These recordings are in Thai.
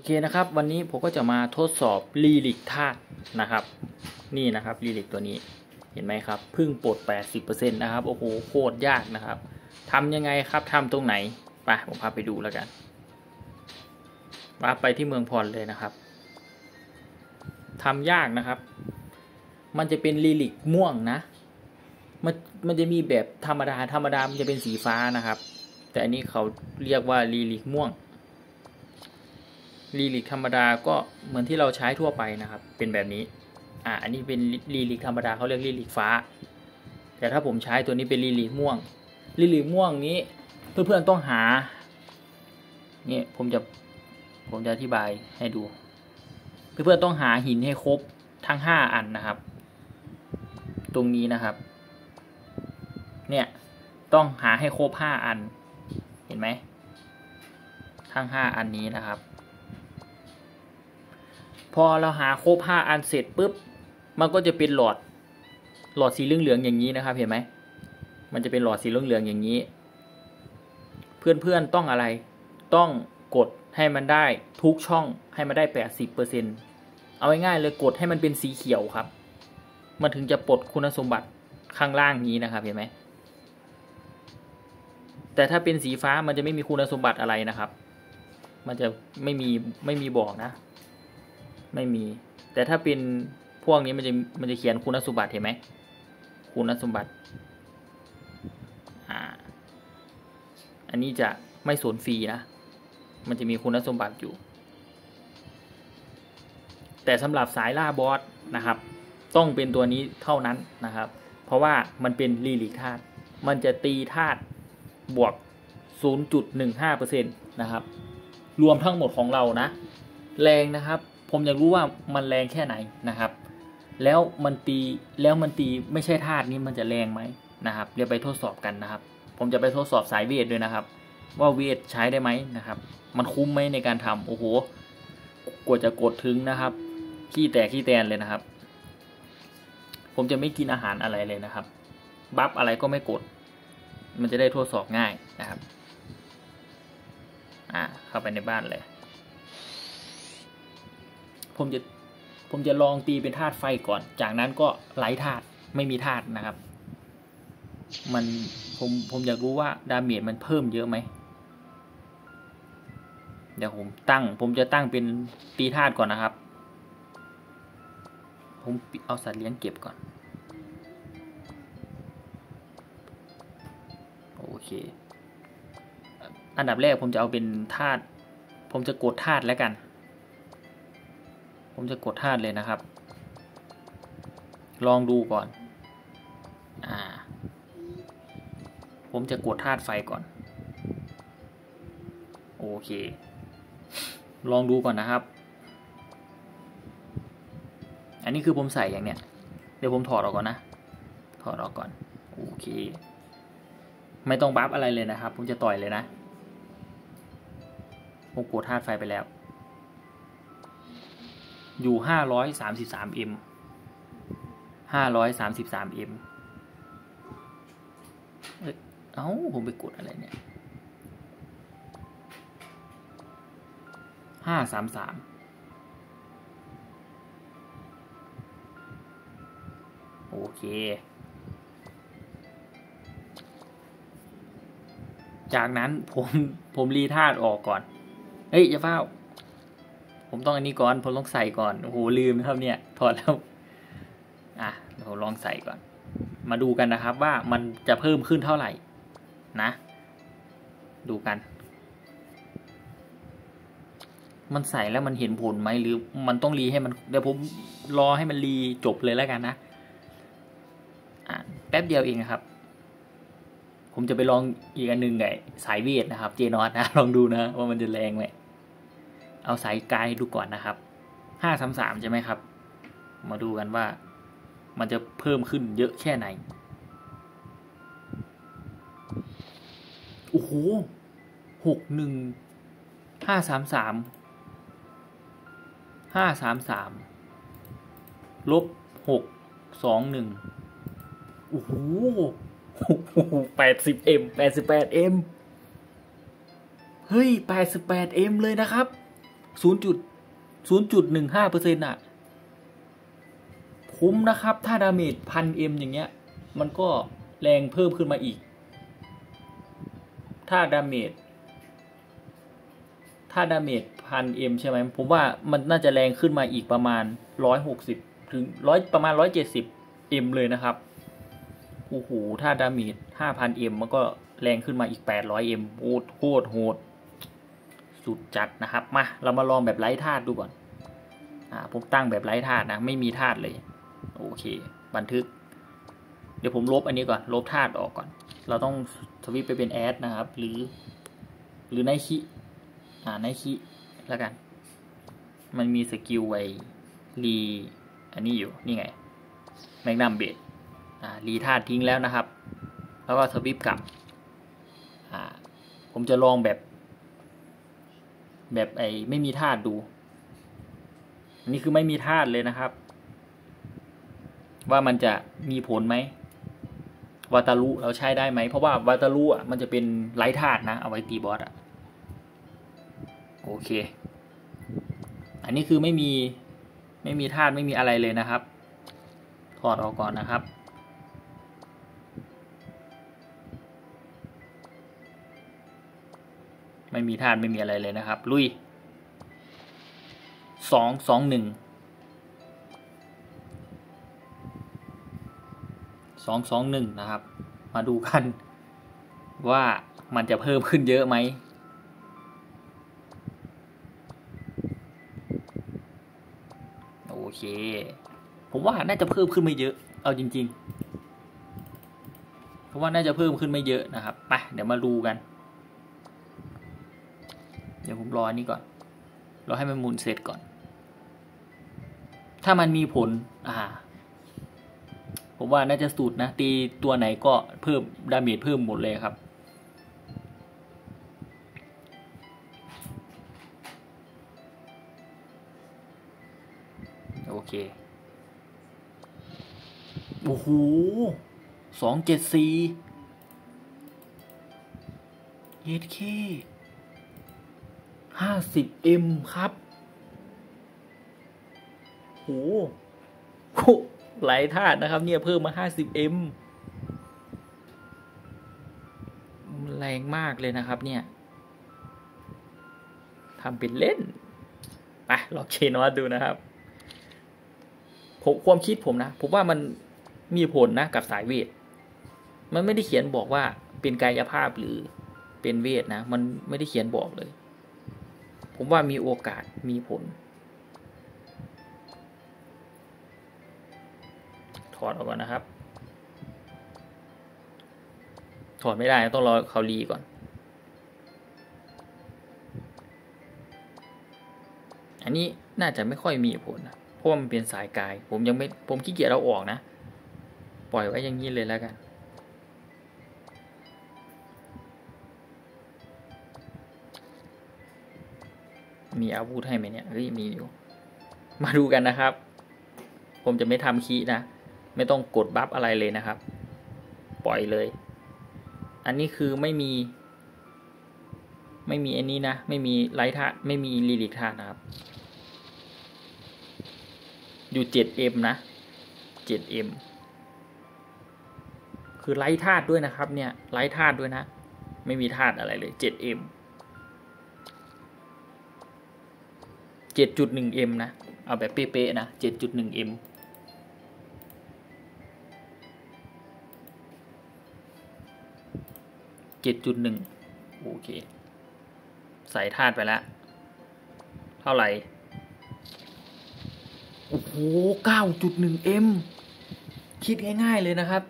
โอเคนะครับวันนี้ผมก็จะมาทดสอบลีลิกธาตุนะครับ นี่นะครับลีลิกตัวนี้เห็นไหมครับพิ่งปลด 80%นะครับโอ้โหโคตรยากนะครับทำยังไงครับทำตรงไหนไปผมพาไปดูแล้วกันว่าไปที่เมืองพรเลยนะครับทำยากนะครับ มันจะเป็นลีลิกม่วงนะ มันมันจะมีแบบธรรมดาธรรมดามันจะเป็นสีฟ้านะครับ แต่อันนี้เขาเรียกว่าลีลิกม่วง ลีลิกธรรมดาก็เหมือนที่เราใช้ทั่วไปนะครับ เป็นแบบนี้ อ่าอันนี้เป็นลีลิกธรรมดาเขาเรียกลีลิกฟ้า แต่ถ้าผมใช้ตัวนี้เป็นลีลิกม่วงลีลิกม่วงนี้เพื่อนๆต้องหาเนี่ยผมจะผมจะอธิบายให้ดู เพื่อนๆต้องหาหินให้ครบทั้งห้าอันนะครับ ตรงนี้นะครับ เนี่ยต้องหาให้ครบห้าอัน เห็นไหมทั้งห้าอันนี้นะครับ พอเราหาครบห้าอันเสร็จปุ๊บ มันก็จะเป็นหลอด หลอดสีเหลืองๆอย่างนี้นะครับ เห็นไหม มันจะเป็นหลอดสีเหลืองๆอย่างนี้ เพื่อนๆต้องอะไร ต้องกดให้มันได้ทุกช่องให้มันได้แปดสิบเปอร์เซ็นเอาง่ายๆเลยกดให้มันเป็นสีเขียวครับ มันถึงจะปลดคุณสมบัติข้างล่างนี้นะครับ เห็นไหม แต่ถ้าเป็นสีฟ้ามันจะไม่มีคุณสมบัติอะไรนะครับ มันจะไม่มีไม่มีบอกนะ ไม่มี แต่ถ้าเป็นพวกนี้มันจะมันจะเขียนคุณสมบัติเห็นไหมคุณสมบัติอ่าอันนี้จะไม่สวนฟรีนะ มันจะมีคุณสมบัติอยู่ แต่สำหรับสายล่าบอสนะครับ ต้องเป็นตัวนี้เท่านั้นนะครับ เพราะว่ามันเป็นลีลิกธาตุมันจะตีธาตุบวก 0.15%นะครับ รวมทั้งหมดของเรานะ แรงนะครับ ผมอยากรู้ว่ามันแรงแค่ไหนนะครับ แล้วมันตีแล้วมันตีไม่ใช่ธาตุนี้มันจะแรงไหมนะครับเดี๋ยวไปทดสอบกันนะครับ ผมจะไปทดสอบสายเวทด้วยนะครับ ว่าเวทใช้ได้ไหมนะครับ มันคุ้มไหมในการทำโอ้โหกว่าจะกดถึงนะครับขี้แตกขี้แตนเลยนะครับ ผมจะไม่กินอาหารอะไรเลยนะครับ บัฟอะไรก็ไม่กด มันจะได้ทดสอบง่ายนะครับ อ่าเข้าไปในบ้านเลย ผมจะผมจะลองตีเป็นธาตุไฟก่อน จากนั้นก็ไหลธาตุไม่มีธาตุนะครับ มันผมผมอยากรู้ว่าดาเมจมันเพิ่มเยอะไหมเดี๋ยวผมตั้ง ผมจะตั้งเป็นตีธาตุก่อนนะครับ ผมเอาสัตว์เลี้ยงเก็บก่อน โอเค อันดับแรกผมจะเอาเป็นธาตุผมจะกดธาตุแล้วกัน ผมจะกดธาตุเลยนะครับ ลองดูก่อน อ่า ผมจะกดธาตุไฟก่อน โอเค ลองดูก่อนนะครับ อันนี้คือผมใส่อย่างเนี้ย เดี๋ยวผมถอดออกก่อนนะ ถอดออกก่อน โอเค ไม่ต้องบัฟอะไรเลยนะครับ ผมจะต่อยเลยนะ ผมกดธาตุไฟไปแล้ว อยู่ห้าร้อยสามสิบสามเอ็มห้าร้อยสามสิบสามเอ็มเอ้าผมไปกดอะไรเนี่ยห้าสามสามโอเค จากนั้นผมผมรีธาตุออกก่อน เฮ้ยอย่าเฝ้า ผมต้องอันนี้ก่อน ผมต้องใส่ก่อน โอ้โห ลืมนะครับเนี่ย ถอดแล้ว อะเดี๋ยวลองใส่ก่อน มาดูกันนะครับว่ามันจะเพิ่มขึ้นเท่าไหร่ นะ ดูกัน มันใส่แล้วมันเห็นผลไหมหรือมันต้องรีให้มัน เดี๋ยวผมรอให้มันรีจบเลยแล้วกันนะ อะแป๊บเดียวเองนะครับผมจะไปลองอีกอันหนึ่งไงสายเวทนะครับ เจนอสนะ ลองดูนะ ว่ามันจะแรงไหม เอาสายกายดูก่อนนะครับห้าสามสามใช่ไหมครับ มาดูกันว่ามันจะเพิ่มขึ้นเยอะแค่ไหน โอ้โหหกหนึ่งห้าสามสามห้าสามสามลบหกสองหนึ่งโอ้โหแปดสิบ M แปดสิบแปด M เฮ้ยแปดสิบแปด M เลยนะครับ ศูนย์จุดศูนย์จุดหนึ่งห้าเปอร์เซ็นต์อะ คุ้มนะครับ ถ้า damage พัน M อย่างเงี้ย มันก็แรงเพิ่มขึ้นมาอีก ถ้า damage ถ้า damageพัน M ใช่ไหมผมว่ามันน่าจะแรงขึ้นมาอีกประมาณร้อยหกสิบถึงร้อยประมาณร้อยเจ็ดสิบ M เลยนะครับโอ้โหถ้า damage ห้าพัน M มันก็แรงขึ้นมาอีกแปดร้อย M โคตรโคตรโหด สุดจัดนะครับมาเรามาลองแบบไร้ธาตุดูก่อนอ่าผมตั้งแบบไร้ธาตุนะไม่มีธาตุเลยโอเค บันทึก เดี๋ยวผมลบอันนี้ก่อนลบธาตุออกก่อน เราต้องสวิตไปเป็นแอดนะครับ หรือ หรือไนคิอ่าไนคิแล้วกัน มันมีสกิลไวรีอันนี้อยู่นี่ไงแมกนัมเบดอ่ารีธาตุทิ้งแล้วนะครับ แล้วก็สวิปกลับอ่าผมจะลองแบบ แบบไอ้ไม่มีธาตุดู อันนี้คือไม่มีธาตุเลยนะครับ ว่ามันจะมีผลไหมวาตารุเราใช้ได้ไหม เพราะว่าวาตารุอะมันจะเป็นไร้ธาตุนะ เอาไว้ตีบอสอะ โอเค อันนี้คือไม่มีไม่มีธาตุไม่มีอะไรเลยนะครับ ถอดออกก่อนนะครับ ไม่มีธาตุไม่มีอะไรเลยนะครับ ลุยสองสองหนึ่งสองสองหนึ่งนะครับ มาดูกัน ว่ามันจะเพิ่มขึ้นเยอะไหมโอเค ผมว่าน่าจะเพิ่มขึ้นไม่เยอะ เอาจริงๆเพราะว่าน่าจะเพิ่มขึ้นไม่เยอะนะครับ ไป เดี๋ยวมาดูกัน ดี๋ยวผมรออันนี้ก่อนรอให้มันหมุนเสร็จก่อน ถ้ามันมีผลอ่าผมว่าน่าจะสูตรนะ ตีตัวไหนก็เพิ่ม damage เพิ่มหมดเลยครับ โอเค โอ้โหสองเจ็ดสี่เย็ดเค ห้าสิบเอ็มครับโหหลายธาตุนะครับ เนี่ยเพิ่มมาห้าสิบเอ็มแรงมากเลยนะครับ เนี่ยทำเป็นเล่นไปลองเชนวัดดูนะครับผมความคิดผมนะ ผมว่ามันมีผลนะกับสายเวท มันไม่ได้เขียนบอกว่าเป็นกายภาพหรือเป็นเวทนะ มันไม่ได้เขียนบอกเลย ผมว่ามีโอกาสมีผล ถอดออกก่อนนะครับ ถอดไม่ได้ต้องรอเขารีก่อน อันนี้น่าจะไม่ค่อยมีผลนะเพราะมันเป็นสายกาย ผมยังไม่ผมขี้เกียจเอาออกนะ ปล่อยไว้อย่างนี้เลยแล้วกัน มีอาวุธให้ไหมเนี่ยเฮ้ยมีอยู่ มาดูกันนะครับ ผมจะไม่ทำคีย์นะ ไม่ต้องกด buff อะไรเลยนะครับ ปล่อยเลย อันนี้คือไม่มี ไม่มีอันนี้นะ ไม่มีไลท์ธาไม่มี relic ธาตุนะครับ อยู่ 7M นะ 7M คือไร้ธาตุด้วยนะครับเนี่ยไร้ธาตุด้วยนะ ไม่มีธาตุอะไรเลย 7M 7.1M นะ เอาแบบเป๊ะๆนะ 7.1M 7.1 โอเค ใส่ธาตุไปแล้ว เท่าไหร่ โอ้โห 9.1M คิดง่ายๆเลยนะครับ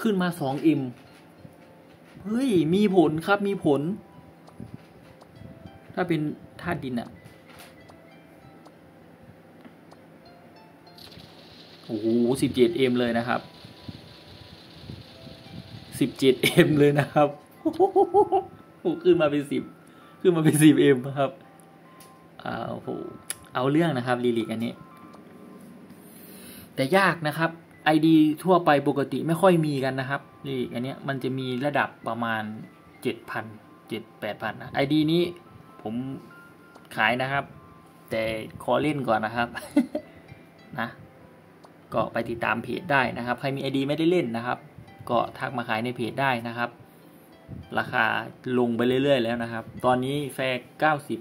ขึ้นมา 2M เฮ้ย มีผลครับ มีผล ถ้าเป็นธาตุดินอะ โอ้โห 17M เลยนะครับ 17M เลยนะครับโอ้โหขึ้นมาเป็น10ขึ้นมาเป็น 10M ครับอ้าวโหเอาเรื่องนะครับลีลิกอันนี้ แต่ยากนะครับ ID ทั่วไปปกติไม่ค่อยมีกันนะครับลีลิกอันนี้มันจะมีระดับประมาณ7,000 7 8,000นะ ID นี้ผมขายนะครับ แต่ขอเล่นก่อนนะครับ นะ ก็ไปติดตามเพจได้นะครับ ใครมีไอดีไม่ได้เล่นนะครับ ก็ทักมาขายในเพจได้นะครับ ราคาลงไปเรื่อยๆ แล้วนะครับ ตอนนี้แฟร์เก้าสิบ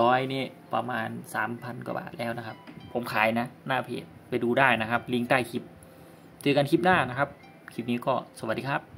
ร้อยนี่ประมาณสามพันกว่าบาทแล้วนะครับ ผมขายนะ หน้าเพจไปดูได้นะครับ ลิงก์ใต้คลิป เจอกันคลิปหน้านะครับ คลิปนี้ก็สวัสดีครับ